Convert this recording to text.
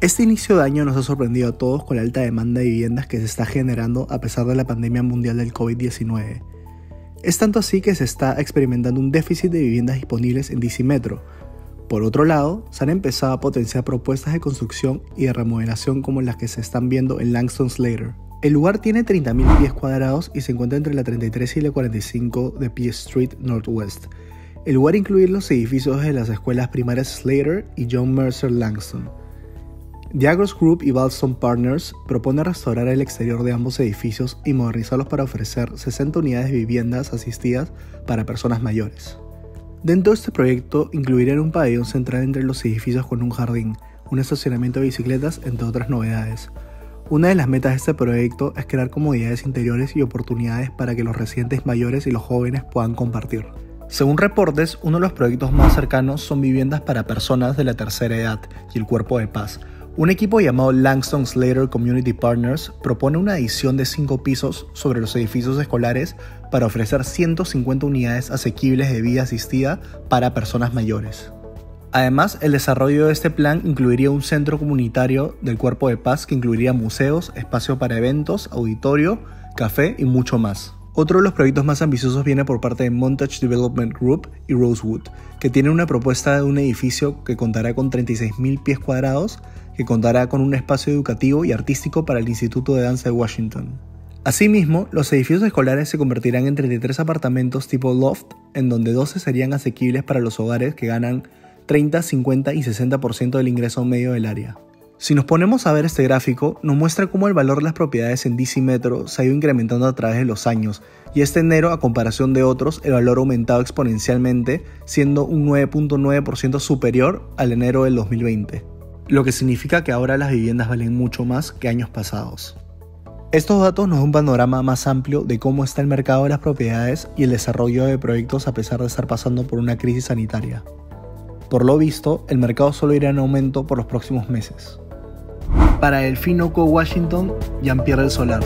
Este inicio de año nos ha sorprendido a todos con la alta demanda de viviendas que se está generando a pesar de la pandemia mundial del COVID-19. Es tanto así que se está experimentando un déficit de viviendas disponibles en DC Metro. Por otro lado, se han empezado a potenciar propuestas de construcción y de remodelación como las que se están viendo en Langston Slater. El lugar tiene 30.000 pies cuadrados y se encuentra entre la 33 y la 45 de P Street Northwest. El lugar incluye los edificios de las escuelas primarias Slater y John Mercer Langston. Diagros Group y Balston Partners propone restaurar el exterior de ambos edificios y modernizarlos para ofrecer 60 unidades de viviendas asistidas para personas mayores. Dentro de este proyecto incluirán un pabellón central entre los edificios con un jardín, un estacionamiento de bicicletas, entre otras novedades. Una de las metas de este proyecto es crear comodidades interiores y oportunidades para que los residentes mayores y los jóvenes puedan compartir. Según reportes, uno de los proyectos más cercanos son viviendas para personas de la tercera edad y el cuerpo de paz, un equipo llamado Langston Slater Community Partners propone una edición de 5 pisos sobre los edificios escolares para ofrecer 150 unidades asequibles de vida asistida para personas mayores. Además, el desarrollo de este plan incluiría un centro comunitario del cuerpo de paz que incluiría museos, espacio para eventos, auditorio, café y mucho más. Otro de los proyectos más ambiciosos viene por parte de Montage Development Group y Rosewood, que tiene una propuesta de un edificio que contará con 36.000 pies cuadrados que contará con un espacio educativo y artístico para el Instituto de Danza de Washington. Asimismo, los edificios escolares se convertirán en 33 apartamentos tipo loft, en donde 12 serían asequibles para los hogares que ganan 30, 50 y 60% del ingreso medio del área. Si nos ponemos a ver este gráfico, nos muestra cómo el valor de las propiedades en DC se ha ido incrementando a través de los años, y este enero, a comparación de otros, el valor ha aumentado exponencialmente, siendo un 9.9% superior al enero del 2020 lo que significa que ahora las viviendas valen mucho más que años pasados. Estos datos nos dan un panorama más amplio de cómo está el mercado de las propiedades y el desarrollo de proyectos a pesar de estar pasando por una crisis sanitaria. Por lo visto, el mercado solo irá en aumento por los próximos meses. Para el Finoco Washington, Jean-Pierre Solar.